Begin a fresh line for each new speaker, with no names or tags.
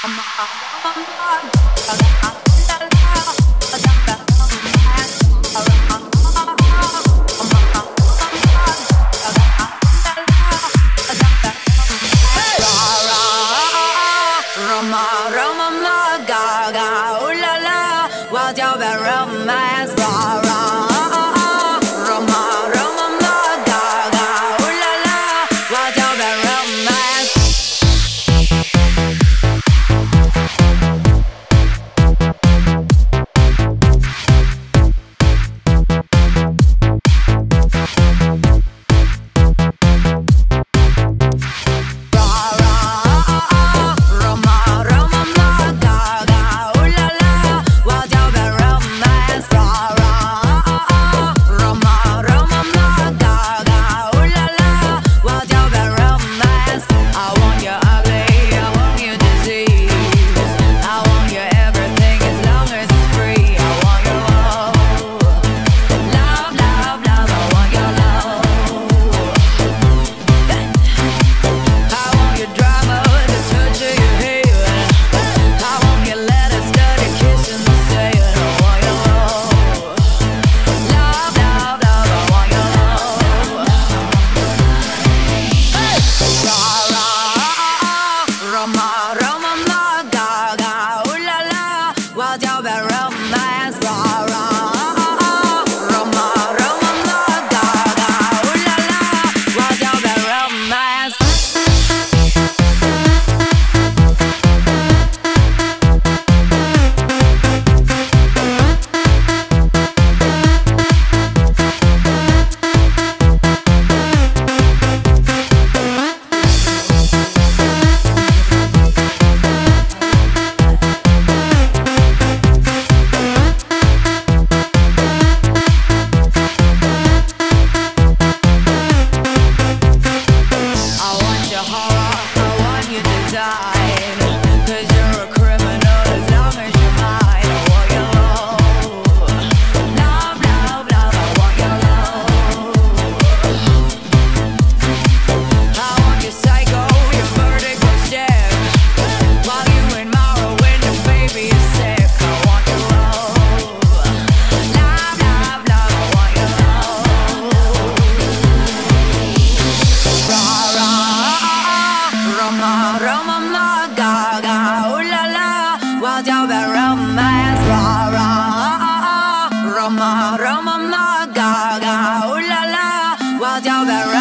Roma. 我就被 romance，哇哇，Roma Roma 那嘎嘎，呜啦啦，我就被。